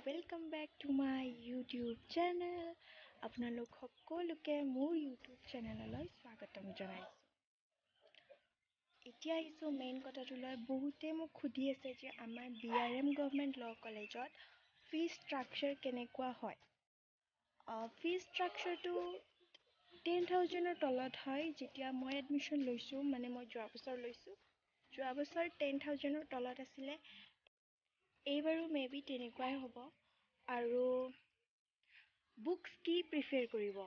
Welcome back to my YouTube channel আপোনালোক সকলোকে মোৰ ইউটিউব চেনেললৈ স্বাগতম জনাইছোঁ এতিয়া আহিছোঁ মেইন কথাটোলৈ বহুতে মোক সুধি আছে যে আমাৰ বি আৰ এম গভমেণ্ট ল' কলেজত ফি ষ্ট্ৰাকচাৰ কেনেকুৱা হয় ফি ষ্ট্ৰাকচাৰটো টেন থাউজেণ্ডৰ তলত হয় যেতিয়া মই এডমিশ্যন লৈছোঁ মানে মই যোৱা বছৰ লৈছোঁ যোৱা বছৰ টেন থাউজেণ্ডৰ তলত আছিলে এইবাৰো মে বি তেনেকুৱাই হ'ব। আৰু বুকছ কি প্ৰিফেৰ কৰিব?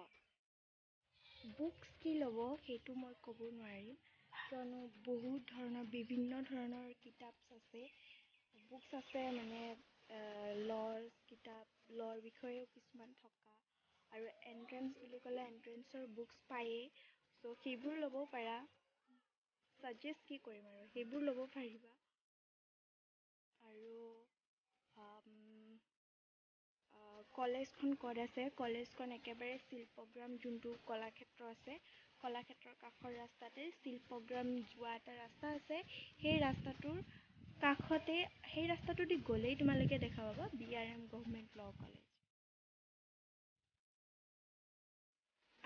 বুকছ কি ল'ব সেইটো মই ক'ব নোৱাৰিম কিয়নো বহুত ধৰণৰ বিভিন্ন ধৰণৰ কিতাপ আছে। বুকছ আছে মানে লৰ কিতাপ লৰ বিষয়েও কিছুমান থকা। আৰু এণ্ট্ৰেঞ্চ বুলি ক'লে এণ্ট্ৰেঞ্চৰ বুকছ পায়েই। চ' সেইবোৰ ল'ব পাৰা। ছাজেষ্ট কি কৰিম আৰু? সেইবোৰ ল'ব পাৰিবা আৰু কলেজখন ক'ত আছে? কলেজখন একেবাৰে শিল্পগ্ৰাম যোনটো কলাক্ষেত্ৰ আছে কলাক্ষেত্ৰৰ কাষৰ ৰাস্তাতে শিল্পগ্ৰাম যোৱা এটা ৰাস্তা আছে। সেই ৰাস্তাটোৰ কাষতে সেই ৰাস্তাটোদি গ'লেই তোমালোকে দেখা পাবা B R M government law' college.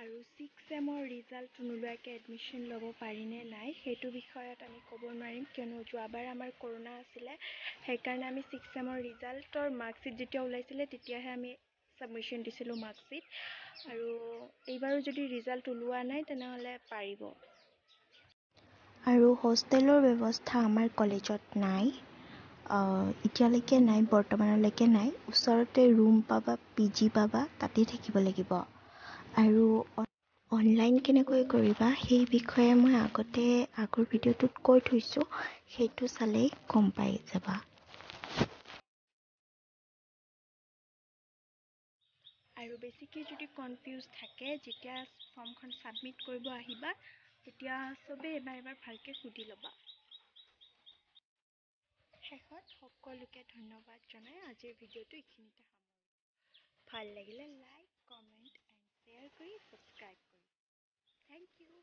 আৰু ছিক্স ছেমৰ ৰিজাল্ট নোলোৱাকৈ এডমিশ্যন ল'ব পাৰিনে নাই সেইটো বিষয়ত আমি ক'ব নোৱাৰিম কিয়নো যোৱাবাৰ আমাৰ কৰোণা আছিলে সেইকাৰণে আমি ছিক্স ছেমৰ ৰিজাল্টৰ মাৰ্কশ্বিট যেতিয়া ওলাইছিলে তেতিয়াহে আমি ছাবমিশ্যন দিছিলোঁ মাৰ্কশ্বিট আৰু এইবাৰো যদি ৰিজাল্ট ওলোৱা নাই তেনেহ'লে পাৰিব। আৰু হোষ্টেলৰ ব্যৱস্থা আমাৰ কলেজত নাই এতিয়ালৈকে নাই বৰ্তমানলৈকে নাই। ওচৰতে ৰুম পাবা পি জি পাবা তাতেই থাকিব লাগিব। আৰু অনলাইন কেনেকৈ কৰিবা সেই বিষয়ে মই আগতে আগৰ ভিডিঅ'টোত কৈ থৈছোঁ সেইটো চালেই গম পাই যাবা। আৰু বেছিকৈ যদি কনফিউজ থাকে যেতিয়া ফৰ্মখন ছাবমিট কৰিব আহিবা তেতিয়া চবেই এবাৰ এবাৰ ভালকৈ সুধি ল'বা। শেষত সকলোকে ধন্যবাদ জনাই আজিৰ ভিডিঅ'টো এইখিনিতে ভাল লাগিলে লাইক কমেণ্ট এণ্ড শ্বেয়াৰ কৰি ছাবস্ক্ৰাইব কৰি থেংক ইউ